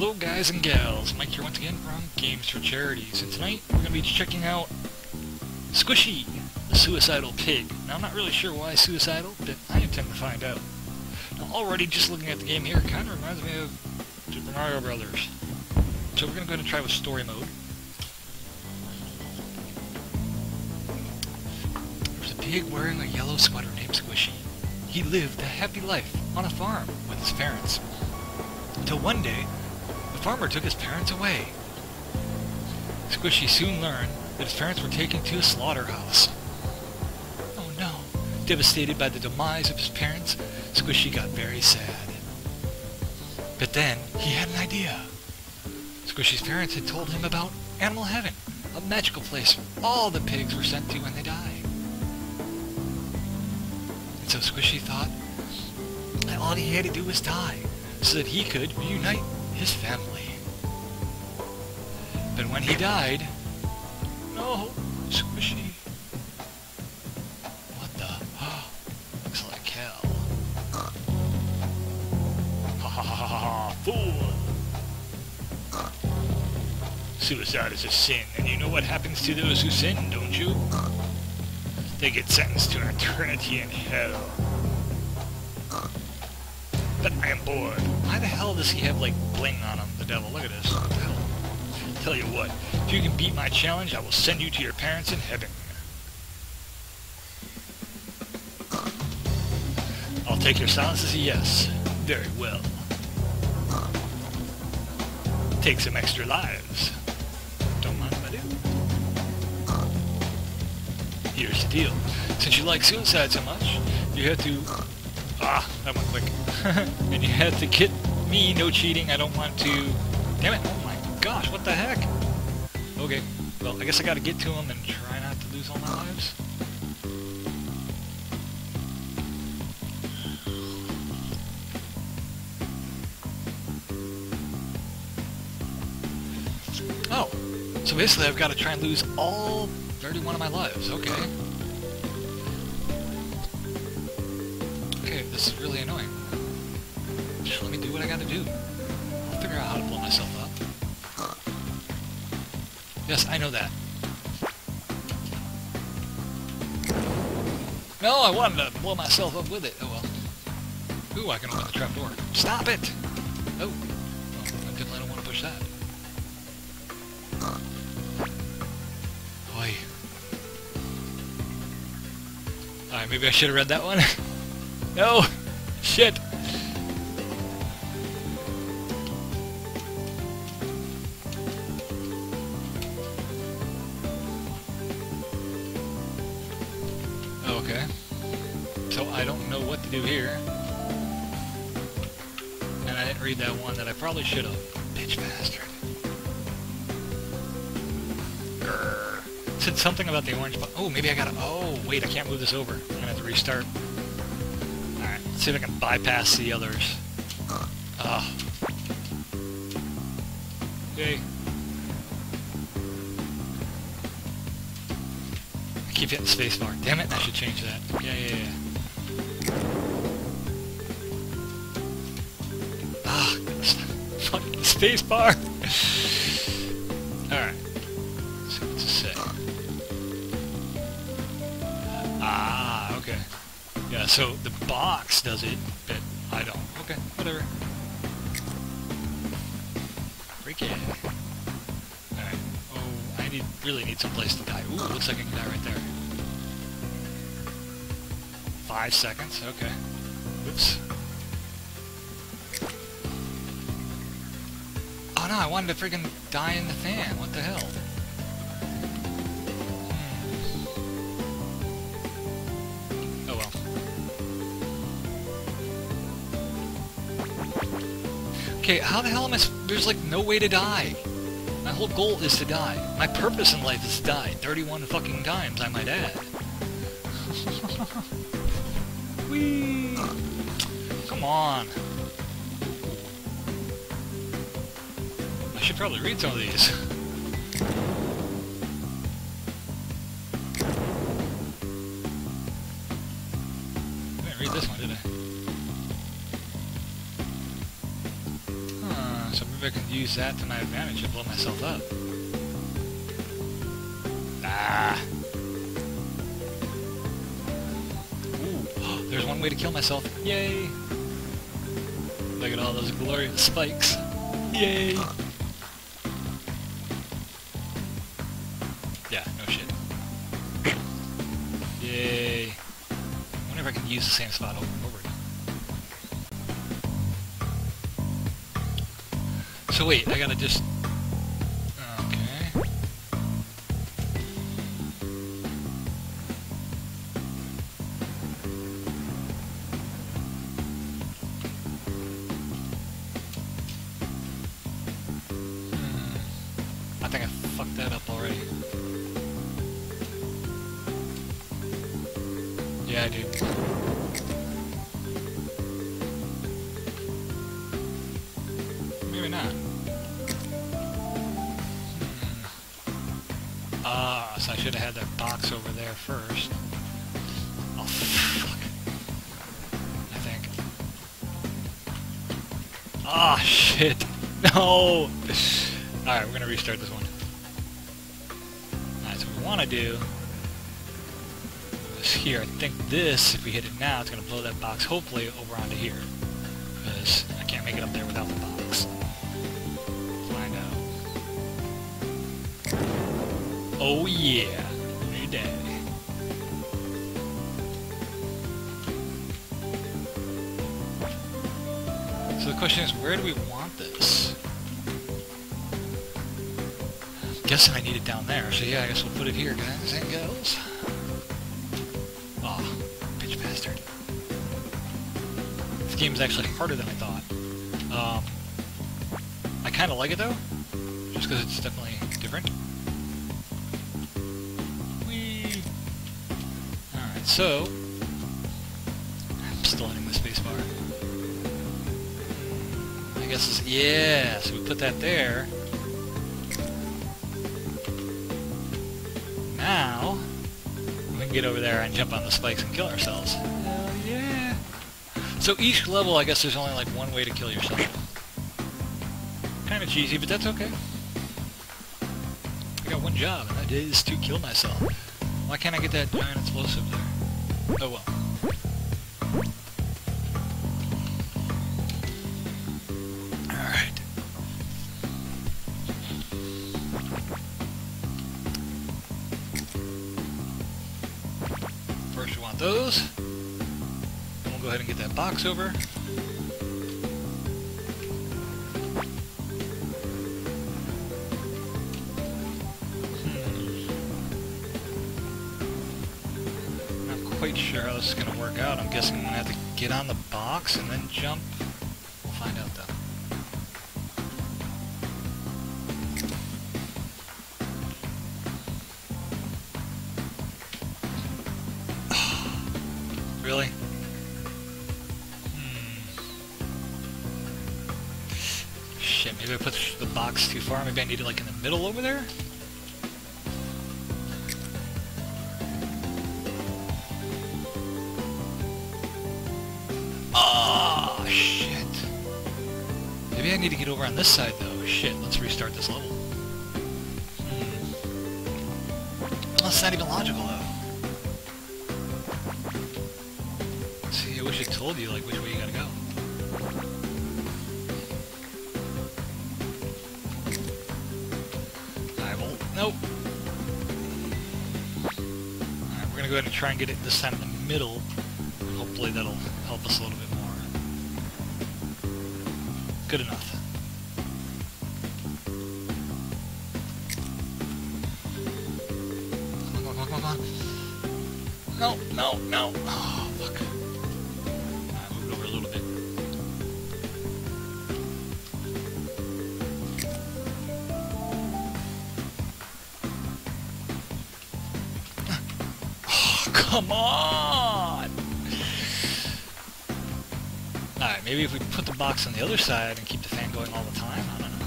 Hello guys and gals, Mike here once again from Games for Charities, and tonight we're going to be checking out Squishy, the suicidal pig. Now I'm not really sure why suicidal, but I intend to find out. Now already just looking at the game here, kind of reminds me of Super Mario Brothers. So we're going to go ahead and try with story mode. There's a pig wearing a yellow sweater named Squishy. He lived a happy life on a farm with his parents. Until one day, farmer took his parents away. Squishy soon learned that his parents were taken to a slaughterhouse. Oh no! Devastated by the demise of his parents, Squishy got very sad. But then, he had an idea. Squishy's parents had told him about Animal Heaven, a magical place all the pigs were sent to when they die. And so Squishy thought that all he had to do was die, so that he could reunite his family. When he died, no, Squishy. What the? Looks like hell. Ha ha ha ha ha! Fool! Suicide is a sin, and you know what happens to those who sin, don't you? They get sentenced to an eternity in hell. But I am bored. Why the hell does he have, like, bling on him, the devil? Look at this. Tell you what, if you can beat my challenge, I will send you to your parents in heaven. I'll take your silence as a yes. Very well. Take some extra lives. Don't mind if I do. Here's the deal. Since you like suicide so much, you have to... Ah, that went quick. and you have to get me, no cheating, I don't want to... Damn it, gosh, what the heck? Okay, well, I guess I gotta get to him and try not to lose all my lives. Oh, so basically I've got to try and lose all 31 of my lives, okay. Okay, this is really annoying. Just let me do what I gotta do. I'll figure out how to blow myself up. Yes, I know that. No, I wanted to blow myself up with it. Oh well. Ooh, I can open the trap door. Stop it! Oh. Well, I didn't him want to push that. Boy. Alright, maybe I should have read that one. no! Shit! Do here. And I didn't read that one that I probably should have. Bitch bastard. Grr. Said something about the orange Oh, maybe I gotta- Oh, wait, I can't move this over. I'm gonna have to restart. Alright, let's see if I can bypass the others. Ah. Okay. I keep hitting spacebar. Damn it, I should change that. Yeah, yeah, yeah. Spacebar! Alright. See what's it say. Ah, okay. Yeah, so the box does it, but I don't. Okay, whatever. Freak it. Alright. Oh, I need really need some place to die. Ooh, looks like I can die right there. Five seconds, okay. No, I wanted to freaking die in the fan. What the hell? Hmm. Oh well. Okay, how the hell am I... There's like no way to die. My whole goal is to die. My purpose in life is to die. 31 fucking times, I might add. Whee! Come on. Probably read some of these. I didn't read this one, did I? Huh, so Maybe I can use that to my advantage and blow myself up. Ah! Ooh, there's one way to kill myself. Yay! Look at all those glorious spikes. Yay! I can use the same spot over and over again. So wait, I gotta just... Ah, so I should have had that box over there first. Oh, fuck. I think. Ah, shit. No! Alright, we're gonna restart this one. Alright, so what we want to do is here. I think this, if we hit it now, it's gonna blow that box hopefully over onto here. Because I can't make it up there without the box. Oh yeah, new day. So the question is, where do we want this? Guessing I need it down there, so yeah, I guess we'll put it here, guys and girls. Aw, bitch bastard. This game's actually harder than I thought. Um, I kind of like it though, just because it's definitely different. So... I'm still hitting the spacebar. I guess it's... Yeah, so we put that there. Now, we can get over there and jump on the spikes and kill ourselves. Hell yeah! So each level, I guess there's only like one way to kill yourself. Kind of cheesy, but that's okay. I got one job, and that is to kill myself. Why can't I get that giant explosive there? Oh well. Alright. First we want those. Then we'll go ahead and get that box over. Out. I'm guessing I'm going to have to get on the box and then jump. We'll find out though. Really? Hmm. Shit, maybe I put the box too far. Maybe I need it like in the middle over there? Need to get over on this side, though. Shit, let's restart this level. Hmm. That's not even logical, though. See, I wish I told you, like, which way you gotta go. I will... Nope. Alright, we're gonna go ahead and try and get it this time in the middle. Hopefully that'll help us a little bit more. Good enough. Oh, come on! Alright, maybe if we put the box on the other side and keep the fan going all the time? I don't know.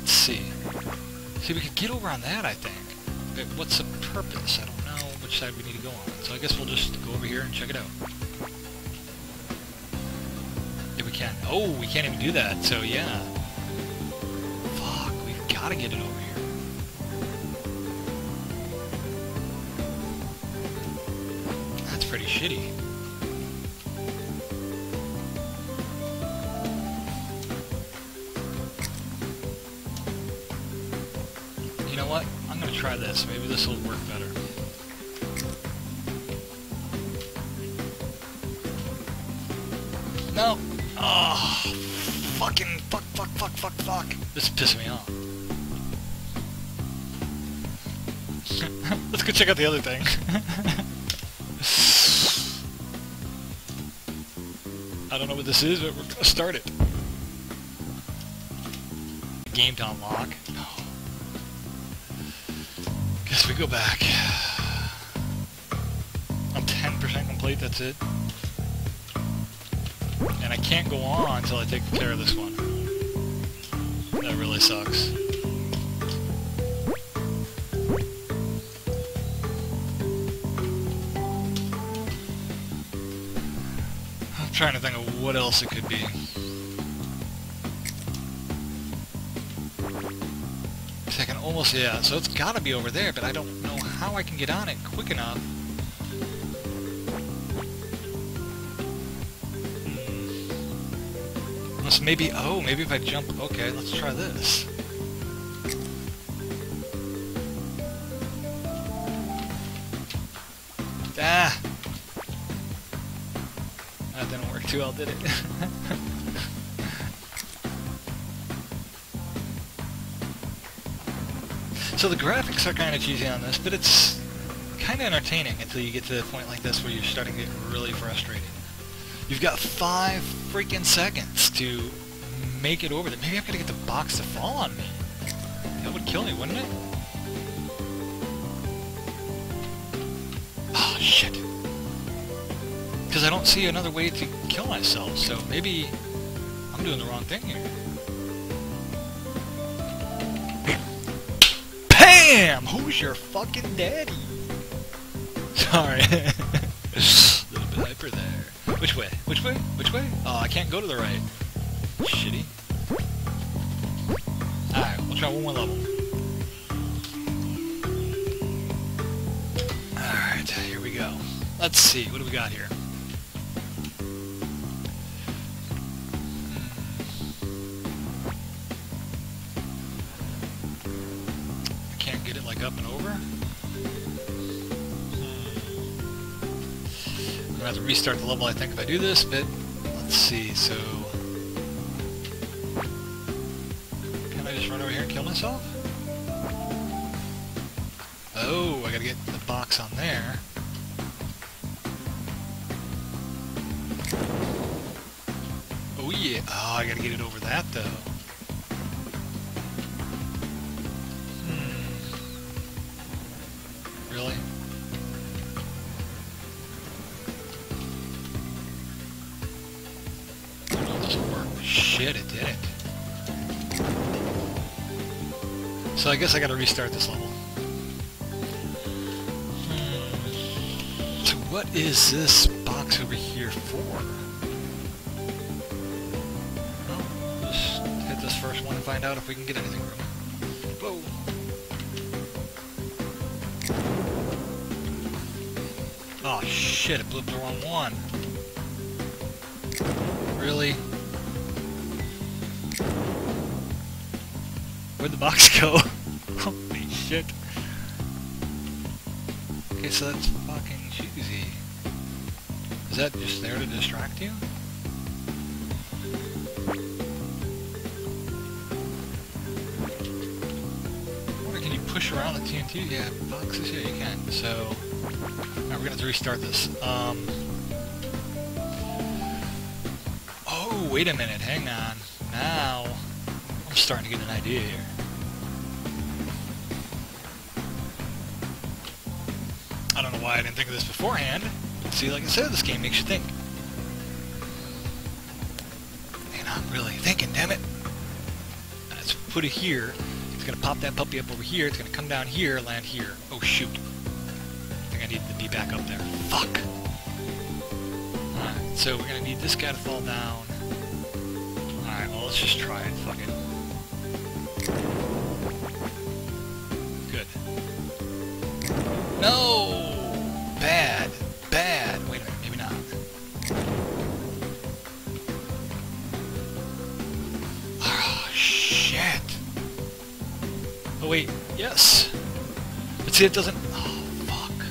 Let's see. See, we could get over on that, I think. But what's the purpose? I don't know which side we need to go on. So I guess we'll just go over here and check it out. If we can't, Oh, we can't even do that, so yeah. Fuck, we've gotta get it over here. Shitty. You know what? I'm gonna try this. Maybe this will work better. No. Oh, fucking fuck, fuck, fuck, fuck, fuck. This is pissing me off. Let's go check out the other thing. I don't know what this is, but we're gonna start it. Game to unlock. No. Guess we go back. I'm 10% complete, that's it. And I can't go on until I take care of this one. That really sucks. Trying to think of what else it could be. I can almost, yeah, so it's gotta be over there, but I don't know how I can get on it quick enough. Hmm. Unless maybe, oh, maybe if I jump, okay, let's try this. Too well, did it? so the graphics are kind of cheesy on this, but it's kind of entertaining until you get to the point like this where you're starting to get really frustrated. You've got five freaking seconds to make it over there. Maybe I'm gonna get the box to fall on me. That would kill me, wouldn't it? Oh, shit. Because I don't see another way to kill myself, so maybe I'm doing the wrong thing here. BAM! Who's your fucking daddy? Sorry. little bit hyper there. Which way? Which way? Which way? Oh, I can't go to the right. Shitty. Alright, we'll try one more level. Alright, here we go. Let's see, what do we got here? Gonna have to restart the level I think if I do this, but let's see, so Can I just run over here and kill myself? Oh, I gotta get the box on there. Oh yeah, oh, I gotta get it over that though. So I guess I gotta restart this level. Hmm. So what is this box over here for? Well, just hit this first one and find out if we can get anything from it. Whoa! Oh shit, it blew up the wrong one. Really? Where'd the box go? Okay, so that's fucking cheesy. Is that just there to distract you? Or can you push around the TNT? Yeah, boxes, yeah, you can. So, we're gonna have to restart this. Um, oh, wait a minute, hang on. Now, I'm starting to get an idea here. why I didn't think of this beforehand. See, like I said, this game makes you think. And I'm really thinking, damn it. Let's put it here. It's going to pop that puppy up over here. It's going to come down here, land here. Oh, shoot. I think I need to be back up there. Fuck! Alright, so we're going to need this guy to fall down. Alright, well, let's just try it. Fuck it. Good. No! Oh, wait. Yes. But see, it doesn't... Oh, fuck.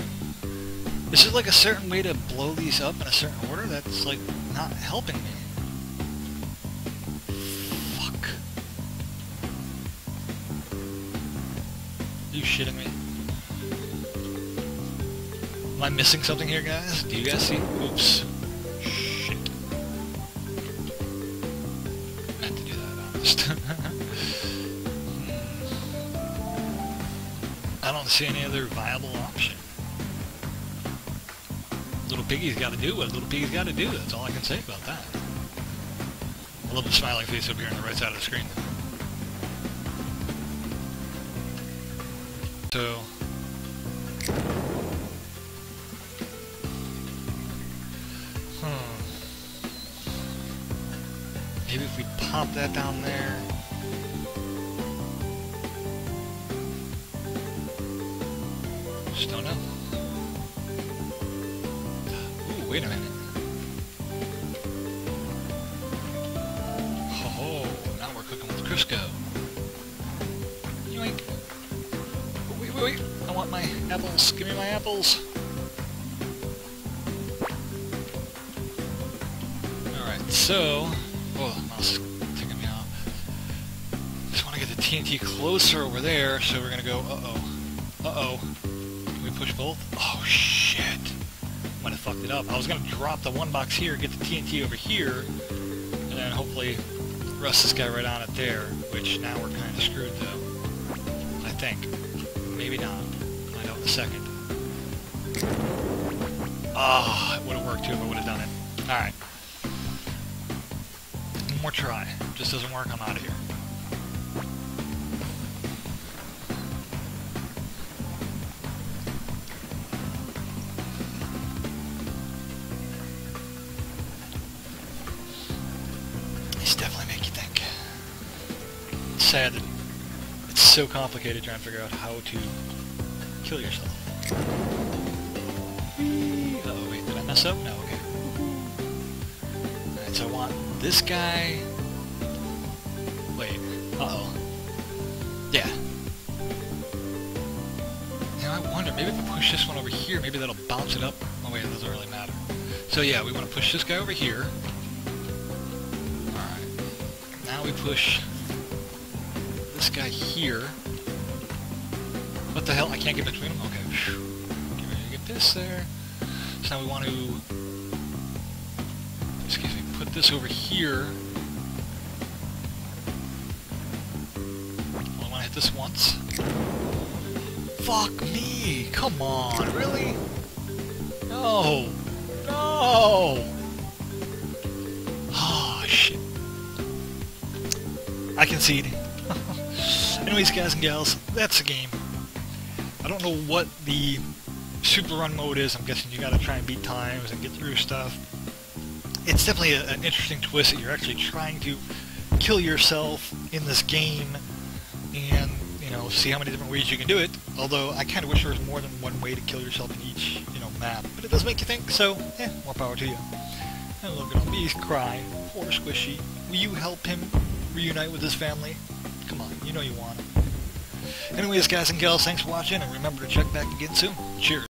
This is like a certain way to blow these up in a certain order that's, like, not helping me. Fuck. Are you shitting me? Am I missing something here, guys? Do you guys see? Oops. See any other viable option. Little Piggy's got to do what Little Piggy's got to do. That's all I can say about that. I love the smiling face up here on the right side of the screen. So... Hmm. Maybe if we pop that down there... Just don't know. Ooh, wait a minute. Oh, now we're cooking with Crisco. Yoink. Wait, wait, wait. I want my apples. Give me my apples. Alright, so... Oh, mouse is taking me off. Just want to get the TNT closer over there, so we're going to go... Uh-oh. Uh-oh. Push both? Oh, shit. Might have fucked it up. I was to drop the one box here, get the TNT over here, and then hopefully rust this guy right on it there, which now we're kind of screwed, though. I think. Maybe not. Find out in a second. Ah, oh, it would have worked too if I would have done it. Alright. One more try. Just doesn't work, I'm out of here. Sad that it's so complicated trying to figure out how to kill yourself. Oh wait, did I mess up? No, okay. Alright, so I want this guy... Wait, uh-oh. Yeah. Now I wonder, maybe if I push this one over here, maybe that'll bounce it up. Oh wait, it doesn't really matter. So yeah, we want to push this guy over here. Alright. Now we push this guy here. What the hell? I can't get between them? Okay. Get ready to get this there. So now we want to... Excuse me, put this over here. I want to hit this once. Fuck me! Come on, really? No! No! Oh, shit. I concede. Anyways, guys and gals, that's the game. I don't know what the super run mode is. I'm guessing you gotta try and beat times and get through stuff. It's definitely a, an interesting twist that you're actually trying to kill yourself in this game and, you know, see how many different ways you can do it. Although, I kind of wish there was more than one way to kill yourself in each, you know, map. But it does make you think, so, yeah, more power to you. And look at him, he's crying. Poor Squishy. Will you help him reunite with his family? Come on, you know you want. It. Anyways, guys and gals, thanks for watching, and remember to check back again soon. Cheers.